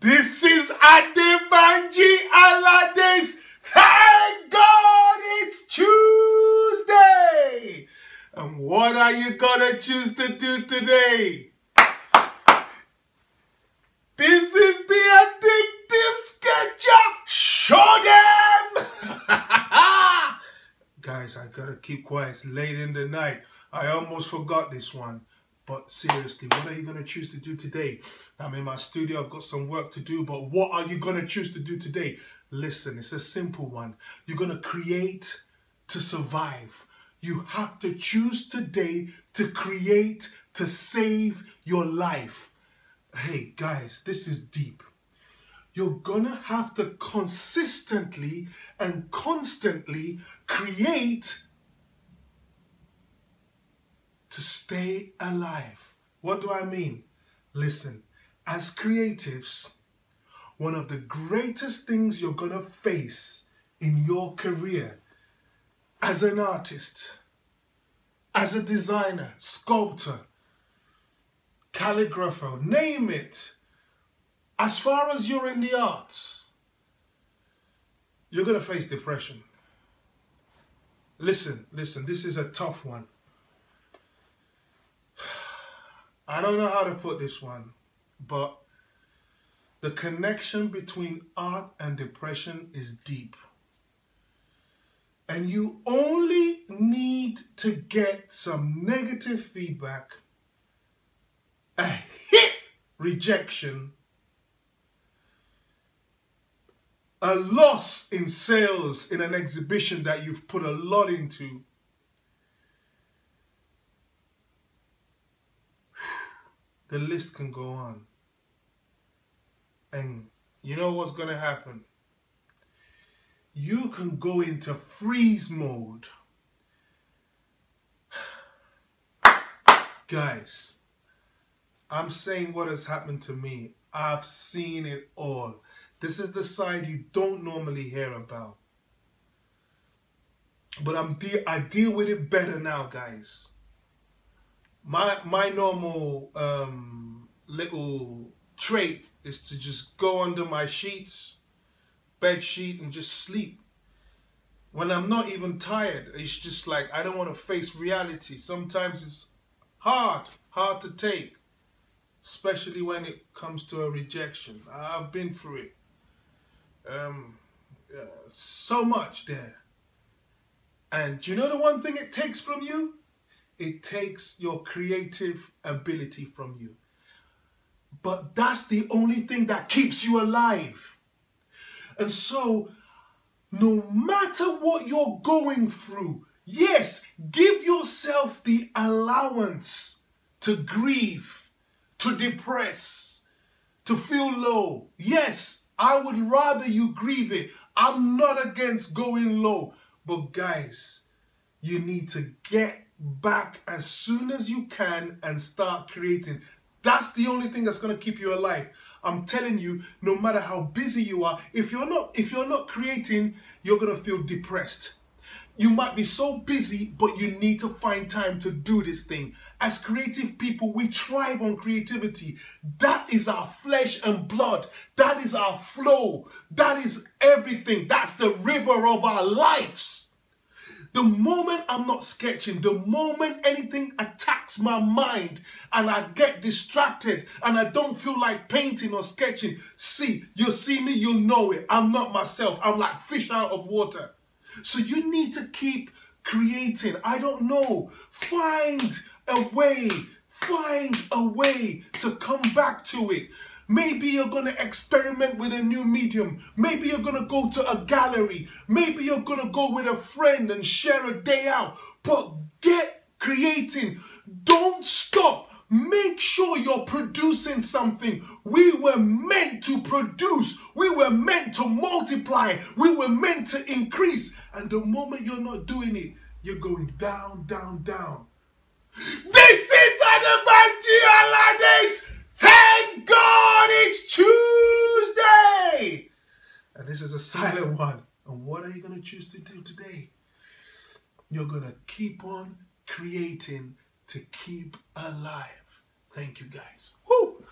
This is Adebanji Alades. Thank God it's Tuesday. And what are you going to choose to do today? This is the Addictive Sketcher. Show them. Guys, I got to keep quiet. It's late in the night. I almost forgot this one. But seriously, what are you going to choose to do today? I'm in my studio, I've got some work to do, but what are you going to choose to do today? Listen, it's a simple one. You're going to create to survive. You have to choose today to create to save your life. Hey, guys, this is deep. You're going to have to consistently and constantly create to stay alive. What do I mean? Listen, as creatives, one of the greatest things you're going to face in your career as an artist, as a designer, sculptor, calligrapher, name it, as far as you're in the arts, you're going to face depression. Listen, listen, this is a tough one. I don't know how to put this one, but the connection between art and depression is deep. And you only need to get some negative feedback, a hit rejection, a loss in sales in an exhibition that you've put a lot into, the list can go on. And you know what's going to happen? You can go into freeze mode. Guys, I'm saying what has happened to me. I've seen it all. This is the side you don't normally hear about. But I'm de I deal with it better now, guys my my normal um, little trait is to just go under my sheets, bed sheet, and just sleep. When I'm not even tired, it's just like I don't want to face reality. Sometimes it's hard, hard to take, especially when it comes to a rejection. I've been through it. Um, yeah, so much there. And you know the one thing it takes from you? It takes your creative ability from you. But that's the only thing that keeps you alive. And so, no matter what you're going through, yes, give yourself the allowance to grieve, to depress, to feel low. Yes, I would rather you grieve it. I'm not against going low. But guys, you need to get back as soon as you can and start creating. That's the only thing that's going to keep you alive. I'm telling you, no matter how busy you are, if you're not if you're not creating, you're going to feel depressed. You might be so busy, but you need to find time to do this thing. As creative people, we thrive on creativity. That is our flesh and blood. That is our flow. That is everything. That's the river of our lives. The moment I'm not sketching, the moment anything attacks my mind and I get distracted and I don't feel like painting or sketching, see, you'll see me, you'll know it. I'm not myself. I'm like fish out of water. So you need to keep creating. I don't know. Find a way. Find a way to come back to it. Maybe you're going to experiment with a new medium. Maybe you're going to go to a gallery. Maybe you're going to go with a friend and share a day out. But get creating. Don't stop. Make sure you're producing something. We were meant to produce. We were meant to multiply. We were meant to increase. And the moment you're not doing it, you're going down, down, down. This is Adebanji Alades. Thank God it's Tuesday! And this is a silent one. And what are you going to choose to do today? You're going to keep on creating to keep alive. Thank you guys. Woo!